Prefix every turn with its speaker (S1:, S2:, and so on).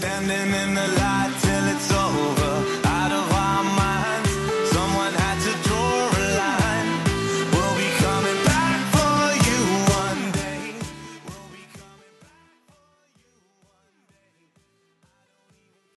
S1: standing in the light.